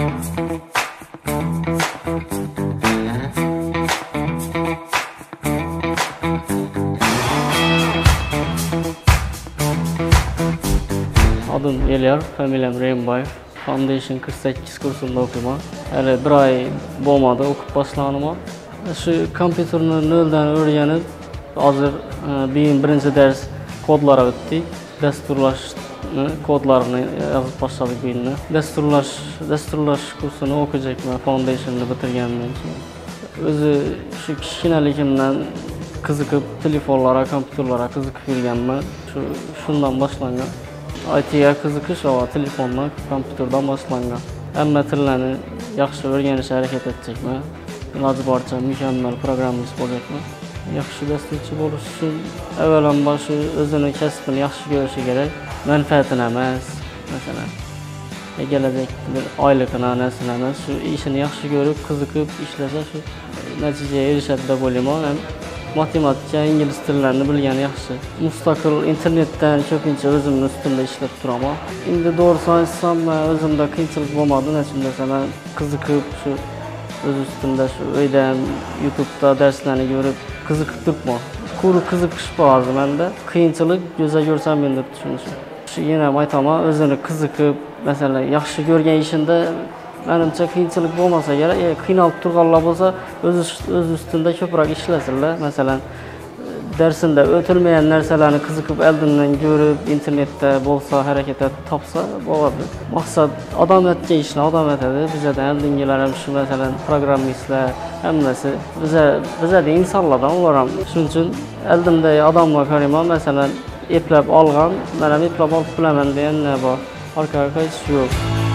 Adım Yelyar, familim Rainbow. Foundation 48 kursunda okuyman. Hələ bir ay bomada okuyup başlanıma. Şu kompüterni nöldən öyrənib, hazır e, bir birinci dərs kodlara ötdük, dəsturlaşdıq. Kodlarini yozib boshladik bugunni. Dasturlash dasturlash kursini o'qiyapman foundationni bitirgandan keyin. O'zi shu kichkinaligimdan qiziqib, telefonlara, kompyuterlarga qiziqib yurganman. Shu shundan boshlangan. ITga qiziqish va telefondan, kompyuterdan boshlangan. Hamma tillarni yaxshi o'rganishga harakat etacakman. Iloji boricha mukammal programmist bo'lacakman. Yaxshi dasturchi bo'lish uchun avvalambor shu o'zini kasbini yaxshi ko'rishi kerak. Manfaatini emas, masalan, kelajak bir oyligini onasini emas, shu ishini yaxshi ko'rib, qiziqib ishlasa shu natijaga erishadi deb o'ylayman. matematika, ingliz tillarini bilgani yaxshi. Mustaqil internetdan ko'pincha o'zimni ustimda ishlab turaman. Endi to'g'risini aytsam, o'zimda qiyinchilik bo'lmadi, nechun desa, qiziqib shu o'z ustimda shu uyda YouTube'da darslarni ko'rib qiziqib turibman. Ko'rib qiziqish bor hozir menda. Qiyinchilik ko'za ko'rsam men deb tushunishim. Shu yana aytaman, o'zini qiziqib, masalan, yaxshi ko'rgan ishimda menimcha qiyinchilik bo'lmasa kerak. Qiynalib turganlar bo'lsa o'z o'z ustida ko'proq ishlasinlar. Masalan darsinda o'tilmagan narsalarni qiziqib oldindan ko'rib internetda bo'lsa harakat topsa bo'ladi maqsad odam etgan ishni odam etadi bizada oldingilar ham shu masalan programmistlar hammasi biza bizada insonlardan ular ham. Shuning uchun oldimdagi odamlar qarayman masalan eplab olgan mana ham eplab olib bilaman degan bor? Orqaga qaytish yo'q.